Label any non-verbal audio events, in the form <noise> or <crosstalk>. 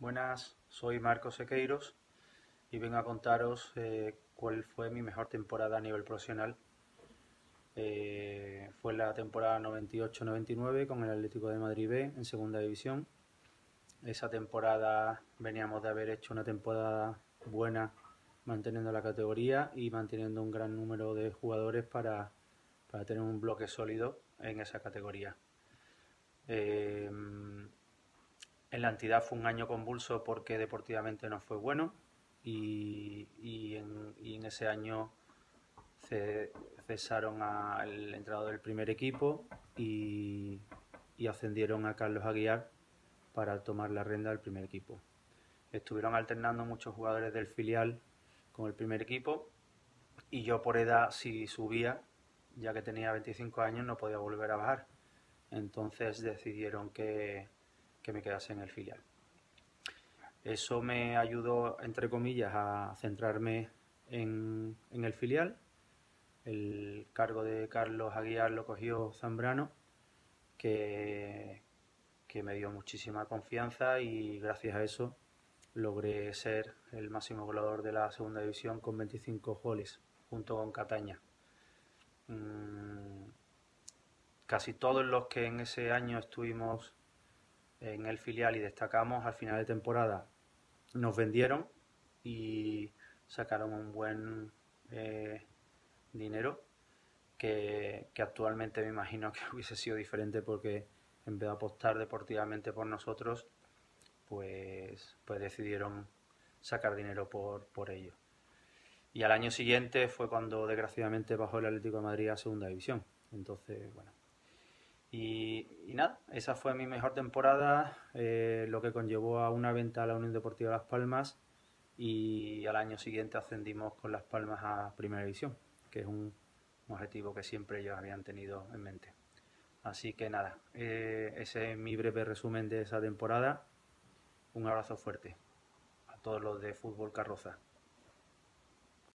Buenas, soy Marcos Sequeiros y vengo a contaros eh, cuál fue mi mejor temporada a nivel profesional. Eh, fue la temporada 98-99 con el Atlético de Madrid B en segunda división. Esa temporada veníamos de haber hecho una temporada buena manteniendo la categoría y manteniendo un gran número de jugadores para, tener un bloque sólido en esa categoría. Eh, en la entidad fue un año convulso porque deportivamente no fue bueno y, en, ese año cesaron al entrenador del primer equipo y, ascendieron a Carlos Aguiar para tomar la renda del primer equipo. Estuvieron alternando muchos jugadores del filial con el primer equipo y yo por edad si subía, ya que tenía 25 años no podía volver a bajar. Entonces decidieron que, que me quedase en el filial. Eso me ayudó, entre comillas, a centrarme en, el filial. El cargo de Carlos Aguiar lo cogió Zambrano, que, que me dio muchísima confianza y gracias a eso logré ser el máximo goleador de la segunda división con 25 goles, junto con Cataña. Mm, casi todos los que en ese año estuvimos en el filial y destacamos al final de temporada, nos vendieron y sacaron un buen eh, dinero que, actualmente me imagino que <laughs> hubiese sido diferente porque en vez de apostar deportivamente por nosotros, pues, pues decidieron sacar dinero por, por ello. Y al año siguiente fue cuando desgraciadamente bajó el Atlético de Madrid a segunda división. Entonces, bueno, y, nada, esa fue mi mejor temporada, eh, lo que conllevó a una venta a la Unión Deportiva Las Palmas y al año siguiente ascendimos con Las Palmas a Primera División, que es un, objetivo que siempre ellos habían tenido en mente. Así que nada, eh, ese es mi breve resumen de esa temporada. Un abrazo fuerte a todos los de Fútbol Carroza.